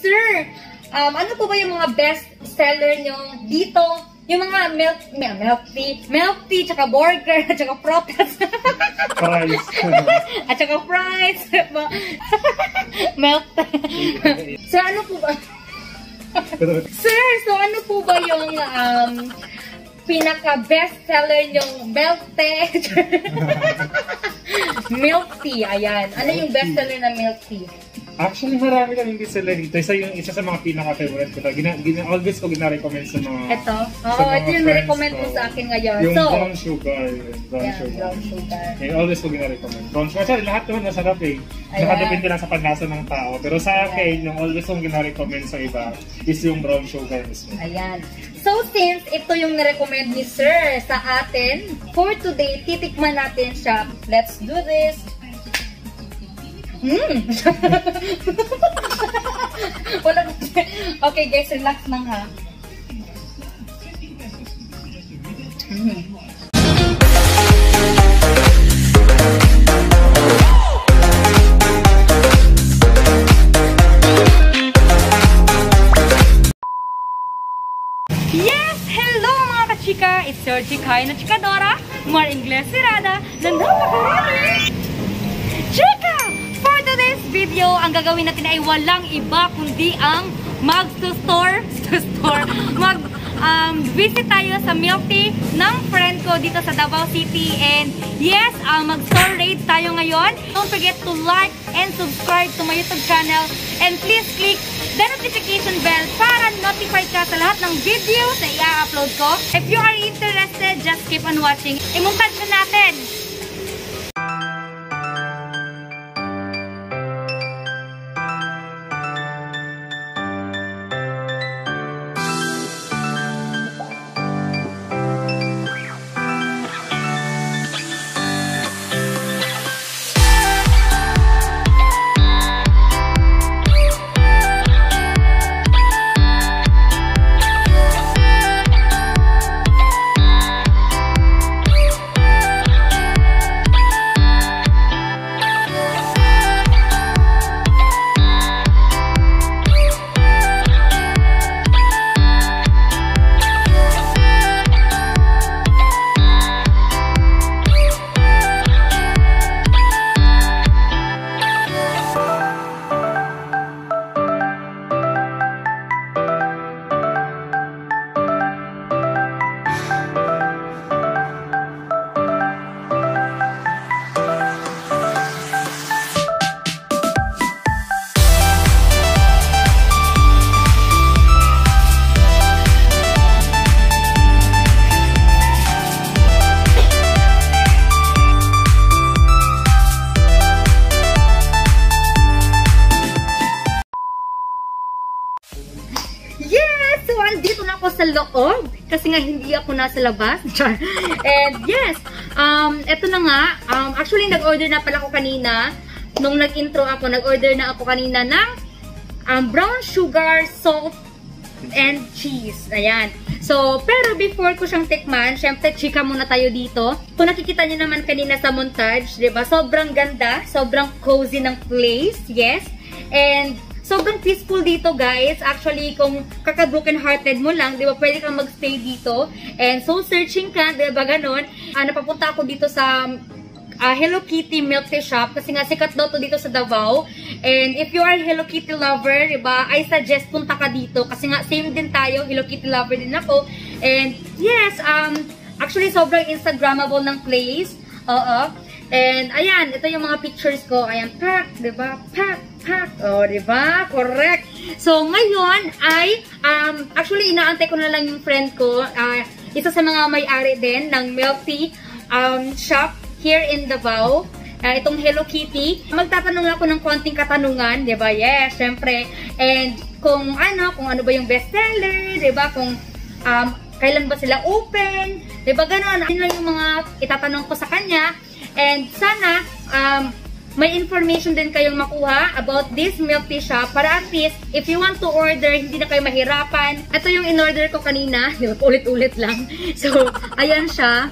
sir, um, ano po ba yung mga best seller nyo dito? Yung mga milk, milk, milk tea, milk tea, tsaka burger, tsaka protas. Price. At saka fries. milk tea. so, ano po ba? Sir, so ano po ba yung um, pinaka-best seller yung milk tea? milk tea, ayan. Ano yung best seller na milk tea? Actually, marami kami hindi sila dito. Isa yung isa sa mga pinaka-favorite ko. Gina, gina, always ko gina-recommend sa mga... Ito? Oo, mga ito yung recommend mo ko. sa akin ngayon. Yung so, brown sugar. yun, Brown yeah, sugar. brown sugar. Eh, always ko gina-recommend. Brown sugar. Sorry, lahat naman masarap eh. Ayan. Nakadepende lang sa panlasa ng tao. Pero sa akin, yung always kong gina-recommend sa iba is yung brown sugar mismo. Ayan. So, since ito yung nirecommend ni Sir sa atin, for today, titikman natin siya. Let's do this. Hmm. Wala Okay guys, relax lang ha. Hmm. Yes! Hello mga kachika! It's your chikay na chikadora, more Ingles sirada, na napakarami! Video, ang gagawin natin ay walang iba kundi ang mag-store, store, mag um, visit tayo sa milk tea ng friend ko dito sa Davao City and yes, uh, mag-store raid tayo ngayon. Don't forget to like and subscribe to my YouTube channel and please click the notification bell para notify ka sa lahat ng videos na i-upload ko. If you are interested, just keep on watching. Imuntad na natin! Yes! So, andito na ako sa loob. Kasi nga, hindi ako nasa labas. And yes, um, eto na nga. Um, actually, nag-order na pala ako kanina. Nung nag-intro ako, nag-order na ako kanina ng um, brown sugar, salt, and cheese. Ayan. So, pero before ko siyang tikman, syempre, chika muna tayo dito. Kung nakikita niyo naman kanina sa montage, ba? Sobrang ganda, sobrang cozy ng place. Yes. And, sobrang peaceful dito, guys. Actually, kung kaka-broken hearted mo lang, di ba, pwede kang magstay dito. And so, searching ka, di ba, ganon. Ah, napapunta ako dito sa ah, Hello Kitty milk tea shop kasi nga sikat daw to dito sa Davao. And if you are Hello Kitty lover, diba, I suggest punta ka dito kasi nga same din tayo, Hello Kitty lover din ako. And yes, um, actually sobrang Instagrammable ng place. Oo. And ayan, ito yung mga pictures ko. Ayan, pack, diba? Pack, pack. Oh, diba? Correct. So, ngayon ay, um, actually, inaantay ko na lang yung friend ko. ah, isa sa mga may-ari din ng milk tea um, shop here in Davao. Uh, itong Hello Kitty. Magtatanong ako ng konting katanungan, 'di ba? Yes, syempre. And kung ano, kung ano ba yung bestseller, 'di ba? Kung um, kailan ba sila open, 'di ba? Ganon. Yun lang yung mga itatanong ko sa kanya. And sana um, may information din kayong makuha about this milk tea shop para at least if you want to order, hindi na kayo mahirapan. Ito yung in-order ko kanina. Ulit-ulit lang. So, ayan siya.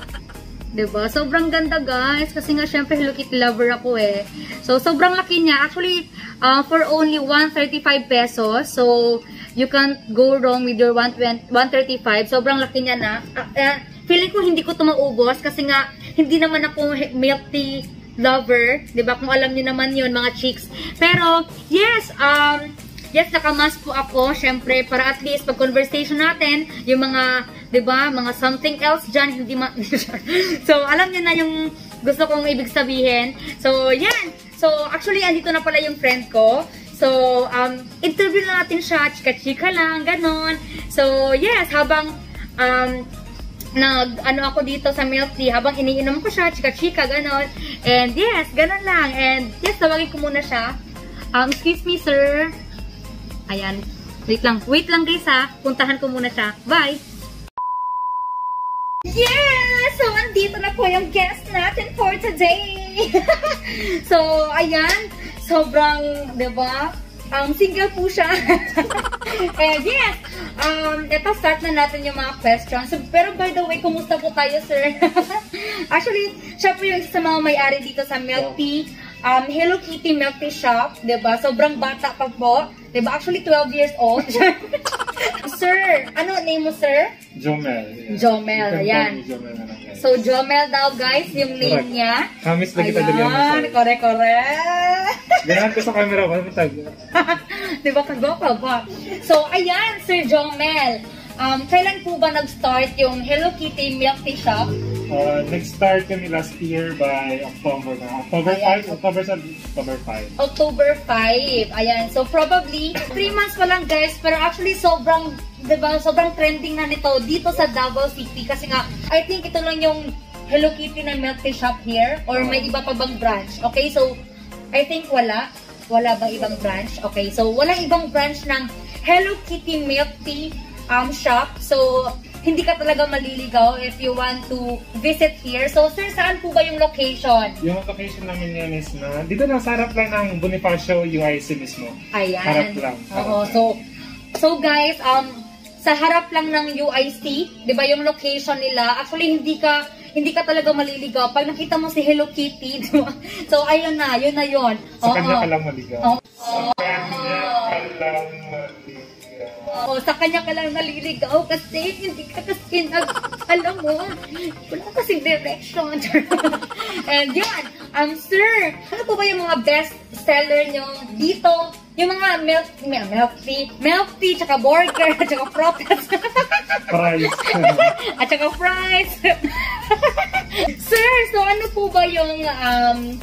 'Diba? Sobrang ganda guys kasi nga syempre Hello Kitty lover ako eh. So sobrang laki niya. Actually uh, for only 135 pesos. So you can't go wrong with your 120 135. Sobrang laki niya na. Uh, uh, feeling ko hindi ko to maubos kasi nga hindi naman ako milk tea lover, ba? Kung alam niyo naman 'yon mga chicks. Pero yes, um yes, nakamas po ako, syempre, para at least pag conversation natin, yung mga ba? Mga something else diyan hindi ma So, alam niyo na yung gusto kong ibig sabihin. So, yan. So, actually andito na pala yung friend ko. So, um, interview na natin siya, chika-chika lang, ganon. So, yes, habang um, nag, ano ako dito sa milk tea, habang iniinom ko siya, chika-chika, ganon. And yes, ganon lang. And yes, tawagin ko muna siya. Um, excuse me, sir. Ayan. Wait lang. Wait lang guys ha. Puntahan ko muna siya. Bye! Yes! So, andito na po yung guest natin for today. so, ayan. Sobrang, ba? Um, single po siya. And yes, um, ito start na natin yung mga questions. So, pero by the way, kumusta po tayo, sir? Actually, siya po yung isa sa mga may-ari dito sa Milk Tea um, Hello Kitty Milk Tea Shop, ba? Sobrang bata pa po. ba? Actually 12 years old. sir, ano name mo, sir? Jomel. Jomel, ayan. So, Jomel daw, guys, yung name correct. niya. Kamis na kita dali Ayan, kore, kore. Ganyan ko sa camera, wala mo tag. Di ba, kagwapa ba? So, ayan, Sir Jomel. Um, kailan po ba nag-start yung Hello Kitty Milk Tea Shop? Uh, nag-start kami last year by October na. October Ayan. 5? October 7? October 5. October 5. Ayan. So, probably, 3 months pa lang guys. Pero actually, sobrang, diba, sobrang trending na nito dito sa Davao City. Kasi nga, I think ito lang yung Hello Kitty na milk tea shop here. Or may iba pa bang branch. Okay, so, I think wala. Wala bang ibang branch? Okay, so, walang ibang branch ng Hello Kitty milk tea um, shop. So, hindi ka talaga maliligaw if you want to visit here. So, sir, saan po ba yung location? Yung location namin yan is na, dito na sa harap lang ng Bonifacio UIC mismo. Ayan. Harap lang. Harap Oo, lang. so, so guys, um, sa harap lang ng UIC, di ba yung location nila, actually hindi ka hindi ka talaga maliligaw. Pag nakita mo si Hello Kitty, di ba? So, ayun na, yun na yun. Sa kanya ka lang maligaw. Oh. Sa kanya ka lang Oo, sa kanya ka lang naliligaw kasi hindi ka kasi nag, alam mo, wala kasi direction. And yan, um, sir, ano po ba yung mga best seller nyo dito? Yung mga milk, milk tea, milk tea, tsaka burger, tsaka protas. fries. At tsaka fries. sir, so ano po ba yung um,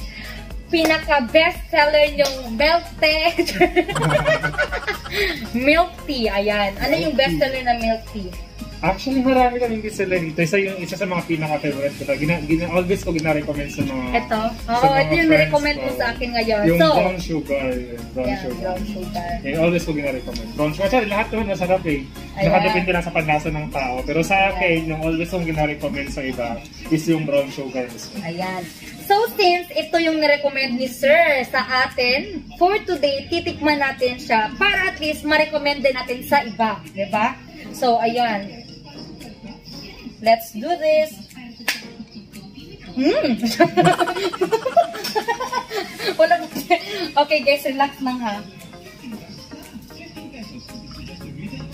pinaka-best seller yung milk tea? milk tea, ayan. Ano yung best seller na milk tea? Actually, marami kaming bestseller dito. Isa yung isa sa mga pinaka-favorite ko. Gina, gina, always ko gina-recommend sa mga Ito? Oo, ito yung recommend mo sa akin ngayon. Yung so, brown sugar. Brown yeah, sugar. brown sugar. Eh, always ko gina-recommend. Brown sugar. Actually, lahat naman masarap eh. Ayan. Nakadepende lang sa panlasa ng tao. Pero sa akin, yung always kong gina-recommend sa iba is yung brown sugar. Ayan. So, since ito yung nirecommend ni Sir sa atin, for today, titikman natin siya para at least ma-recommend din natin sa iba. ba? Diba? So, ayan. Let's do this. Mm. Wala Okay guys, relax lang ha.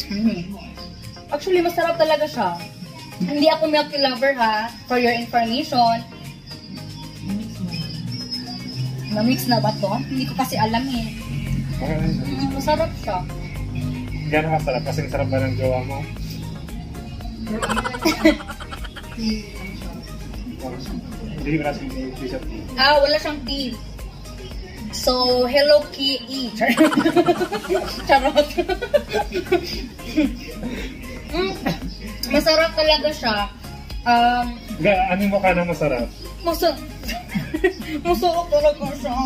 Mm. Actually, masarap talaga siya. Hindi ako milk lover ha, for your information. Na-mix na ba to? Hindi ko kasi alam eh. Mm, masarap siya. Gano'n masarap? Kasi sarap ba ng jowa mo? Hindi wala siyang t-shirt. Ah, wala siyang tea. So, Hello Kitty. Charot. mm, masarap talaga siya. Um, Ga, ano mo ka na masarap? Masa masarap talaga siya.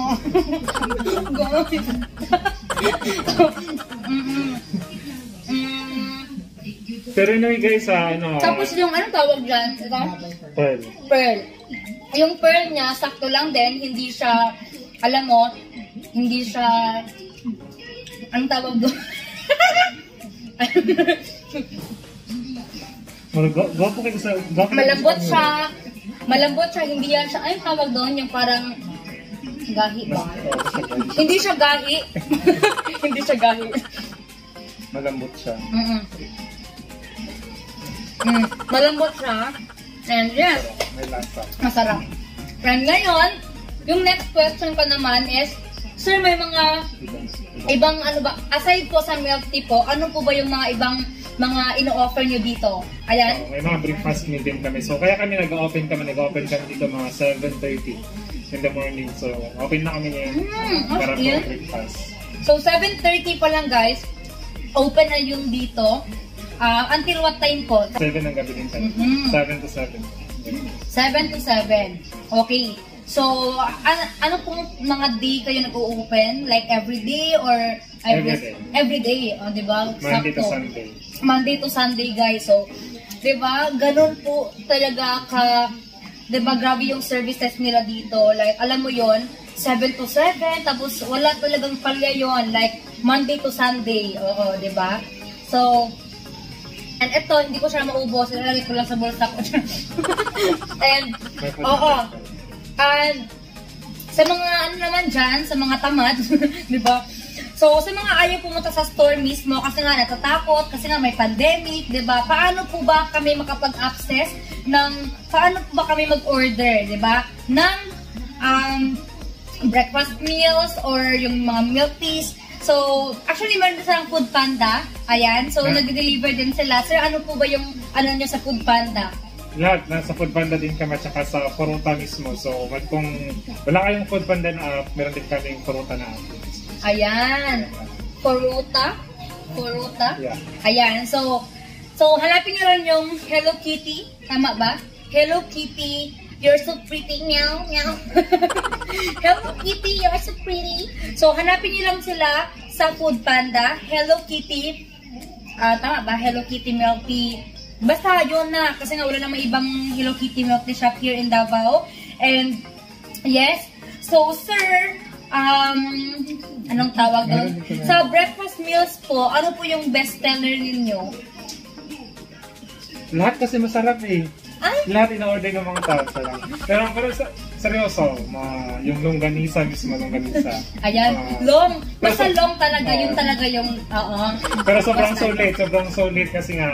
Guys. mm -mm. Pero anyway guys, sa ano... Tapos yung anong tawag dyan? Ito? Pearl. Pearl. Yung pearl niya, sakto lang din. Hindi siya, alam mo, hindi siya... Anong tawag doon? Kayo sa... Gwapo Malambot siya. Malambot siya, hindi yan siya, ay tawag doon, yung parang gahi ba? Hindi siya gahi. hindi siya gahi. Malambot siya. Mm-mm. Mm, malambot siya. And yes, masarap. And ngayon, yung next question ko naman is, Sir, may mga Ibang- ano ba, aside po sa milk tea po, ano po ba yung mga ibang mga ino-offer nyo dito? Ayan. Oo, may mga breakfast meal din kami. So, kaya kami nag-open kami. Nag-open kami dito mga 7.30 in the morning. So, open na kami ngayon Mm, para okay. for breakfast. So, 7.30 pa lang guys, open na yung dito. Ah, until what time po? 7 ng gabi din tayo. Mhm. 7 to 7. 7 to 7. Okay. So, an- ano pong mga day kayo nag-open? Like every day or every, Every day. Every day, oh, di ba? Monday to Sakto. Sunday. Monday to Sunday, guys. So, di ba, ganun po talaga ka, di ba, grabe yung services nila dito. Like, alam mo yon 7 to 7, tapos wala talagang palya yon Like, Monday to Sunday. Oo, di ba? So, and ito, hindi ko siya maubos. Ilalagay ko lang sa bulsa ko. and, oo. And sa mga ano naman dyan, sa mga tamad, di ba? So, sa mga ayaw pumunta sa store mismo kasi nga natatakot, kasi nga may pandemic, di ba? Paano po ba kami makapag-access ng, paano po ba kami mag-order, di ba? Ng um, breakfast meals or yung mga milk teas. So, actually, meron din silang Food Panda. Ayan. So, Hmm. nag-deliver din sila. Sir, ano po ba yung, ano nyo sa Food Panda? Lahat, nasa food panda din kami at saka sa Kuruta mismo. So, kung wala kayong food panda na app, meron din kaming Kuruta na app. Ayan. Kuruta. Kuruta. Yeah. Ayan. So, so hanapin nyo lang yung Hello Kitty. Tama ba? Hello Kitty. You're so pretty. Meow, meow. Hello Kitty. You're so pretty. So, hanapin nyo lang sila sa Food Panda. Hello Kitty. Ah, tama ba? Hello Kitty Milk Tea. Basta yun na. Kasi nga wala namang ibang Hello Kitty Milk Tea shop here in Davao. And, yes. So, sir, um, anong tawag doon? Sa breakfast meals po, ano po yung best seller ninyo? Lahat kasi masarap eh. Lahat ina-order ng mga tao sa lang. Pero, pero sa, seryoso, ma, yung longganisa mismo, longganisa. ayan. Ah. long. Basta long talaga. Ah. yun talaga yung, oo. Pero sobrang Basta- solid, sobrang solid kasi nga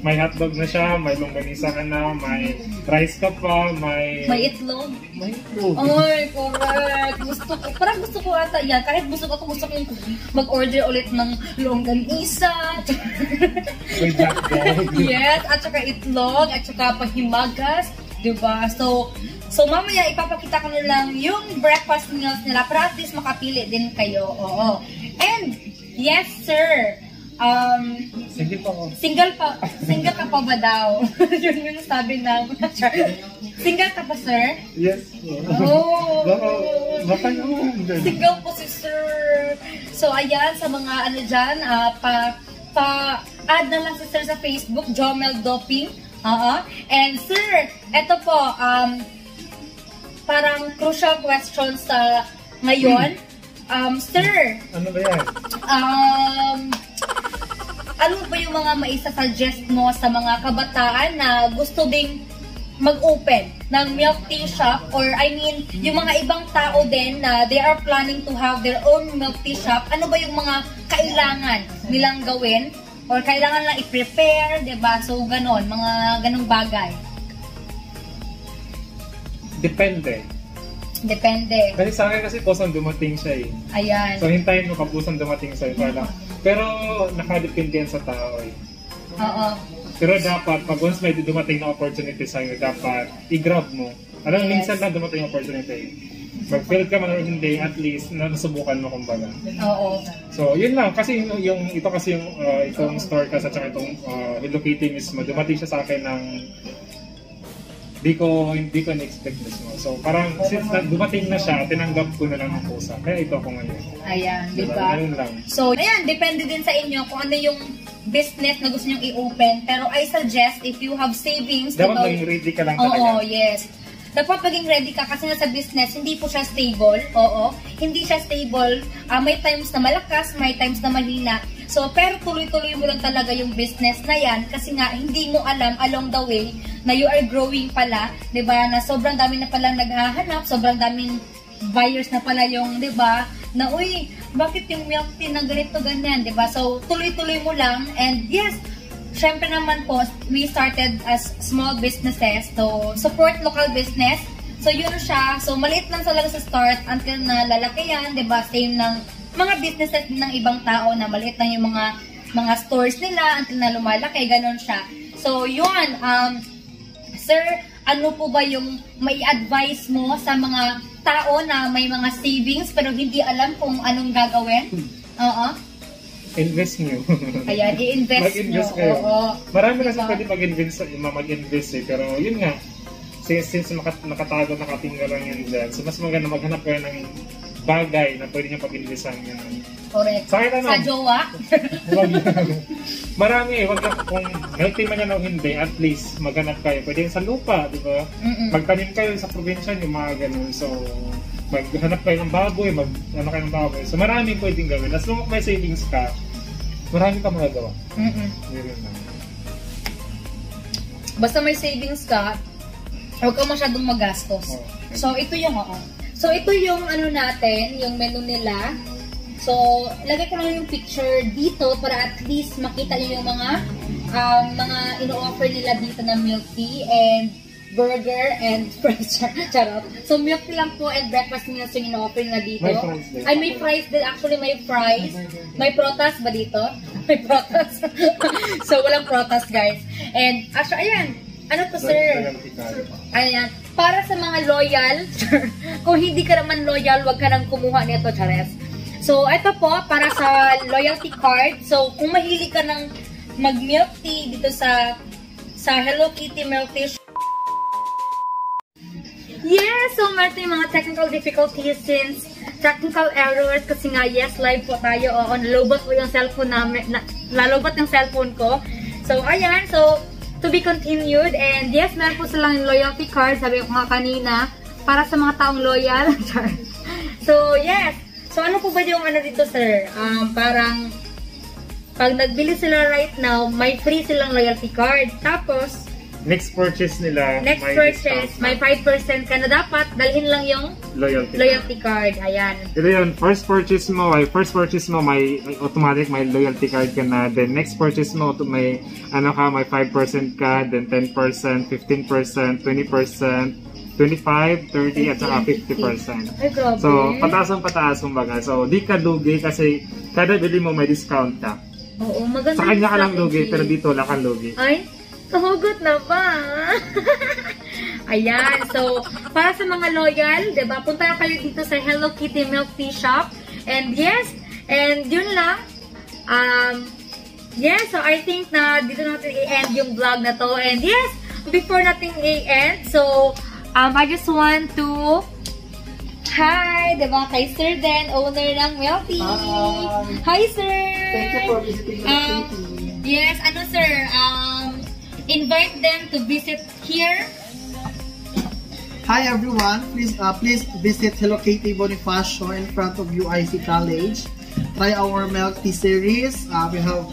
may hotdog na siya, may longganisa ka na, may rice ka pa, may... May itlog. May itlog. Ay, correct. Gusto ko, parang gusto ko ata yan. Kahit busog ako, gusto ko yung mag-order ulit ng longganisa. May jack dog. yes, at saka itlog, at saka pahimagas. Diba? So, so mamaya ipapakita ko na lang yung breakfast meals nila para at least makapili din kayo. Oo. And, yes sir, um, Sige pa ako. single pa, single ka pa ba daw? Yun yung sabi ng, single ka pa sir? Yes. Oh. Baka, baka. Single po si Sir. So, ayan, sa mga ano dyan, ah, pa, pa, add na lang si Sir sa Facebook, Jomel Doping. Oo. And Sir, eto po, um, parang crucial question sa ngayon. Um, Sir, Ano ba yan? um, ano ba yung mga maisa-suggest mo sa mga kabataan na gusto ding mag-open ng milk tea shop or I mean, yung mga ibang tao din na they are planning to have their own milk tea shop, ano ba yung mga kailangan nilang gawin or kailangan lang i-prepare, 'di ba? So ganon, mga ganong bagay. Depende. Depende. Kasi sa akin kasi kusang dumating siya eh. Ayan. So hintayin mo kapusang dumating sa'yo. Para, pero nakadepende yan sa tao eh. Oo. Pero dapat, pag once may dumating na opportunity sa'yo, dapat i-grab mo. Alam, Yes. minsan lang dumating yung opportunity. Mag-fail ka man or hindi, at least nasubukan mo kumbaga. Oo. So, yun lang. Kasi yung, yung ito kasi yung uh, itong store kasi at saka itong uh, Hello Kitty mismo, dumating siya sa akin ng di ko hindi ko na-expect mismo. So, parang since na, dumating na siya, tinanggap ko na lang ang pusa. Kaya ito ako ngayon. Ayan, di Diba? ba? Ganun lang. So, ayan, depende din sa inyo kung ano yung business na gusto nyong i-open. Pero I suggest if you have savings, Dapat diba- maging ready ka lang talaga. Oo, yes. Dapat maging ready ka kasi nga sa business, hindi po siya stable. Oo. Hindi siya stable. Ah, may times na malakas, may times na mahina. So, pero tuloy-tuloy mo lang talaga yung business na yan kasi nga, hindi mo alam along the way na you are growing pala, 'di ba? Na sobrang dami na palang naghahanap, sobrang daming buyers na pala yung, 'di ba? Na uy, bakit yung milk tea na ganito ganyan, 'di ba? So tuloy-tuloy mo lang and yes, syempre naman po, we started as small businesses to support local business. So yun siya. So maliit lang talaga sa start until na lalaki yan, 'di ba? Same ng mga businesses ng ibang tao na maliit lang yung mga mga stores nila until na lumalaki, ganun siya. So yun, um, Sir, ano po ba yung may advice mo sa mga tao na may mga savings pero hindi alam kung anong gagawin? Oo. Invest nyo. Ayan, i-invest Mag-invest nyo. kayo. Oo. Marami kasi Diba? pwede mag-invest, mag-invest eh. Pero yun nga, since, since nakat, nakatago, nakatingga lang yan dyan, so mas maganda maghanap kayo ng bagay na pwede nyo pag-investan yun. Correct. Sa akin ano? Sa jowa? Wag Marami eh, wag na, kung healthy man yan o hindi, at least maghanap kayo. Pwede sa lupa, di ba? Mm-mm. Magtanim kayo sa probinsya yung mga ganun. So, maghanap kayo ng baboy, mag ano kayo ng baboy. So, marami pwedeng gawin. As long as may savings ka, marami ka magagawa. Mm-mm. Basta may savings ka, huwag ka masyadong magastos. Oo. So, ito yung, oo. So, ito yung ano natin, yung menu nila. So, lagay ko lang yung picture dito para at least makita niyo yung mga um, mga ino-offer nila dito na milk tea and burger and fries. Charot. So, milk tea lang po and breakfast meals yung ino-offer nila dito. May fries din. Ay, may fries din. Actually, may fries. May protas ba dito? May protas. so, walang protas, guys. And, actually, ayan. Ano to, sir? Ayan. Para sa mga loyal, kung hindi ka naman loyal, wag ka nang kumuha nito, Chares. So, ito po, para sa loyalty card. So, kung mahilig ka ng mag-milk tea dito sa sa Hello Kitty Milk Tea Yes! So, meron tayong mga technical difficulties since technical errors kasi nga, yes, live po tayo. Oo, nalobot po yung cellphone namin. Na, nalobot yung cellphone ko. So, ayan. So, to be continued. And yes, meron po silang loyalty card. Sabi ko nga kanina, para sa mga taong loyal. so, yes. So, ano po ba yung ano dito, sir? Um, parang, pag nagbili sila right now, may free silang loyalty card. Tapos, Next purchase nila, next may purchase, discount may 5% ka na dapat. Dalhin lang yung loyalty. loyalty card. Ayan. Ito yun, first purchase mo, ay first purchase mo, may may automatic, may loyalty card ka na. Then next purchase mo, to may, ano ka, may 5% ka, then 10%, 15%, 20%, 25, 30, at saka 50%. Ay, grabe. So, pataas ang pataas kumbaga. So, di ka lugi kasi kada bili mo may discount ka. Oo, maganda. Sa kanya ka lang lugi, pero dito wala kang lugi. Ay, kahugot na ba? Ayan, so, para sa mga loyal, ba punta kayo dito sa Hello Kitty Milk Tea Shop. And yes, and yun lang. Um, yes, so I think na dito natin i-end yung vlog na to. And yes, before natin i-end, so, um, I just want to Hi, 'di ba kay Sir Den, owner ng Tea. Hi. Hi, sir. Thank you for visiting the Um. Yes, ano sir, um, invite them to visit here. Hi everyone, please uh, please visit Hello Kitty Bonifacio in front of UIC College. Try our milk tea series. Uh, we have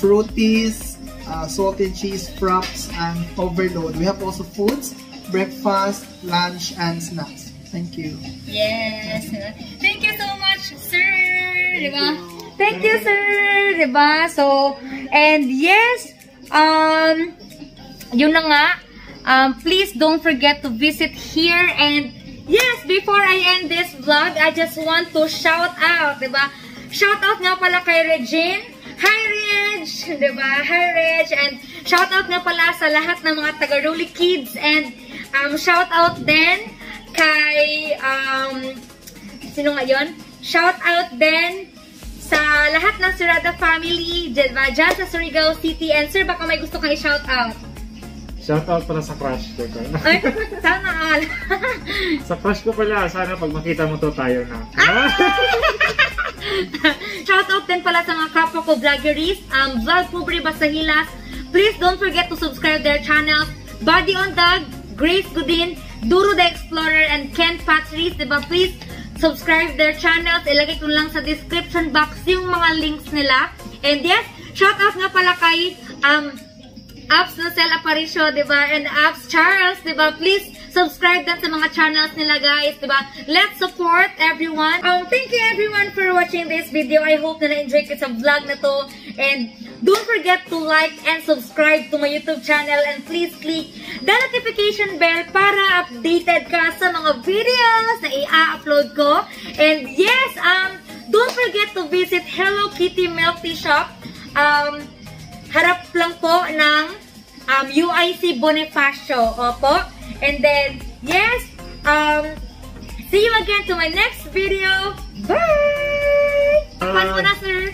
fruities, uh, salt and cheese, fraps, and overload. We have also foods, breakfast, lunch, and snacks. Thank you. Yes. Thank you so much, sir. Diba? Thank you, sir. Diba? So, and yes, um, yun na nga, um, please don't forget to visit here and yes, before I end this vlog, I just want to shout out, diba? Shout out nga pala kay Regine. Hi, Reg! Diba? Hi, Reg! And shout out nga pala sa lahat ng mga taga-Ruli Kids and um, shout out din kay, um, sino nga yun? Shout out din sa lahat ng Sirada family, diba? Dyan sa Surigao City. And sir, baka may gusto kang i-shout out. Shoutout pala sa crush ko. Ay, sana all. sa crush ko pala, sana pag makita mo to tayo na. Ah! Shout out din pala sa mga kapwa ko vloggeries, um, Vlog Pobre Basahilas. Please don't forget to subscribe their channels. Body on Dog, Grace Godin, Duro the Explorer, and Ken Patris. Diba? Please subscribe their channels. Ilagay ko lang sa description box yung mga links nila. And yes, shout out nga pala kay um, Apps Nocel Aparicio, di ba? And Apps Charles, di ba? Please subscribe din sa mga channels nila, guys, di ba? Let's support everyone. Um, thank you everyone for watching this video. I hope na na-enjoy ka sa vlog na to. And don't forget to like and subscribe to my YouTube channel. And please click the notification bell para updated ka sa mga videos na i-upload ko. And yes, um, don't forget to visit Hello Kitty Tea Shop. Um, Harap lang po ng um, UIC Bonifacio. Opo. And then, yes, um, see you again to my next video. Bye! Pan mo na, sir.